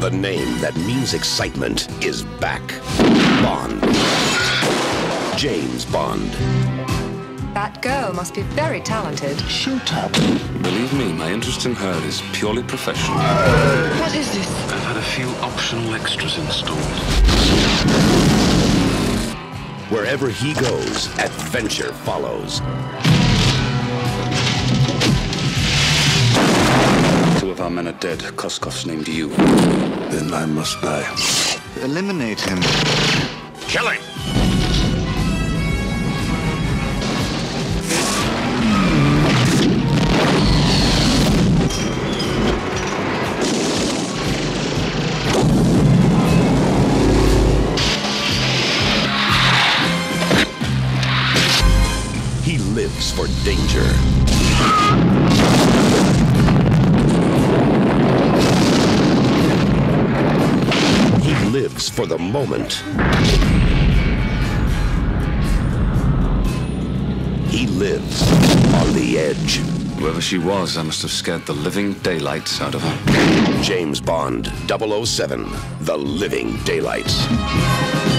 The name that means excitement is back. Bond. James Bond. That girl must be very talented. Shoot up. Believe me, my interest in her is purely professional. What is this? I've had a few optional extras installed. Wherever he goes, adventure follows. Of our men are dead. Koskov's named you. Then I must die. Eliminate him. Kill him! He lives for danger. Lives for the moment. He lives on the edge. Whoever she was, I must have scared the living daylights out of her. James Bond, 007, The Living Daylights.